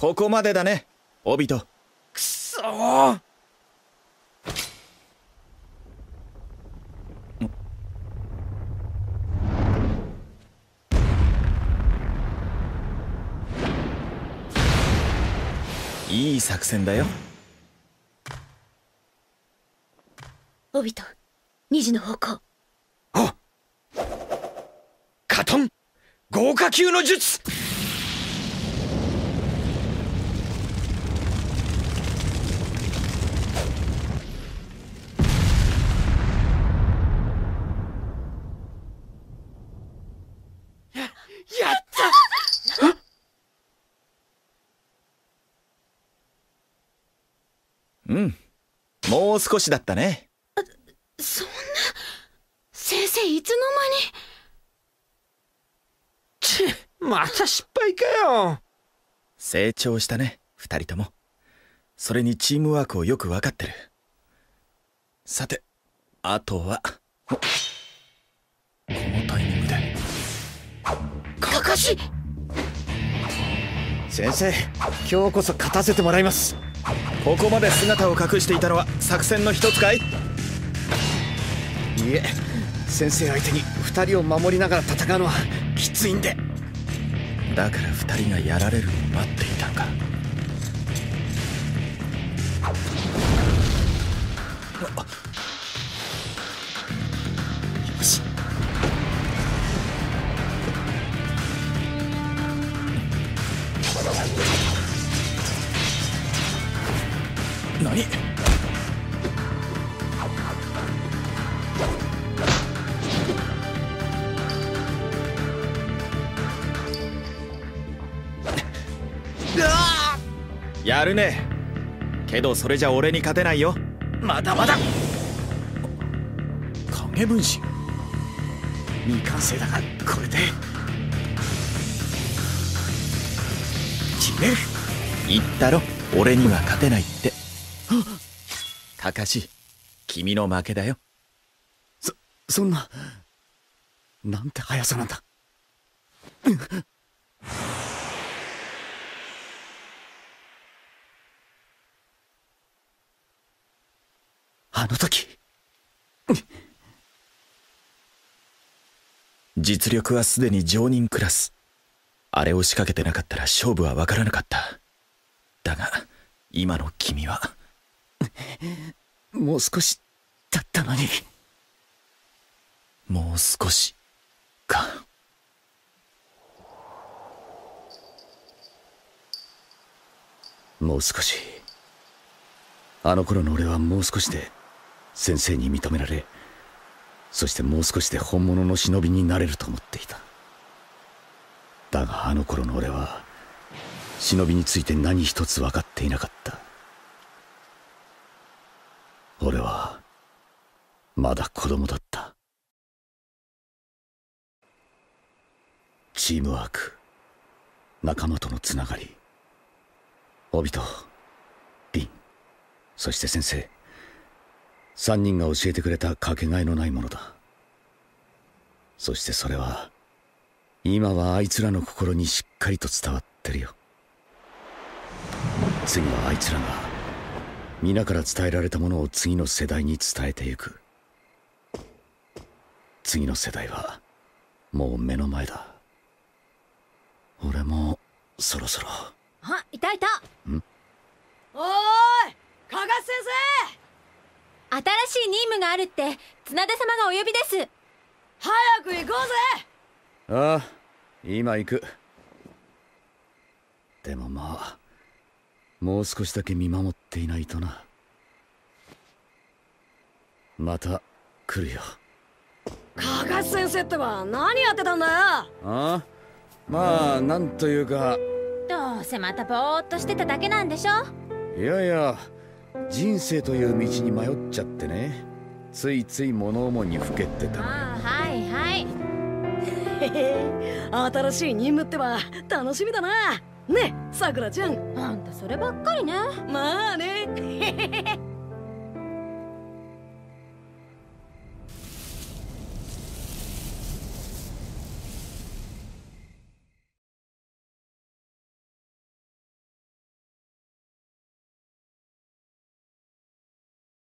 ここまでだね。オビト。くそー。いい作戦だよ。オビト2時の方向。あカトン。豪華級の術うん。もう少しだったね。そんな先生いつのちまた失敗かよ。成長したね二人とも。それにチームワークをよく分かってる。さてあとは。おこのタイミングで。間にかかし。先生今日こそ勝たせてもらいますここまで姿を隠していたのは作戦の一つかい？いいえ先生相手に2人を守りながら戦うのはきついんで。だから二人がやられるのを待っていたのかやるね。けどそれじゃ俺に勝てないよ。まだまだ影分身。未完成だがこれで。決める。言ったろ。俺には勝てないって。カカシ君の負けだよ。そそんな。なんて速さなんだあの時。実力はすでに常人クラス。あれを仕掛けてなかったら勝負は分からなかった。だが今の君は。もう少しだったのに。もう少しか。もう少し。あの頃の俺はもう少しで先生に認められそしてもう少しで本物の忍びになれると思っていた。だがあの頃の俺は忍びについて何一つ分かっていなかった。俺はまだ子供だった。チームワーク仲間とのつながり帯と凛そして先生。三人が教えてくれたかけがえのないものだ。そしてそれは今はあいつらの心にしっかりと伝わってるよ。次はあいつらが皆から伝えられたものを次の世代に伝えてゆく。次の世代はもう目の前だ。俺もそろそろ。あいたいたおーい加賀先新しい任務があるって綱田様がお呼びです。生早く行こうぜ！ああ今行く。でもまあもう少しだけ見守っていないとな。また来るよ。加賀先生ってば何やってたんだよ！ああまあなんというか。どうせまたぼーっとしてただけなんでしょ？いやいや人生という道に迷っちゃってね。ついつい物思いにふけってたああはいはい。新しい任務ってば楽しみだな。ねさくらちゃん。あんたそればっかりね。まあね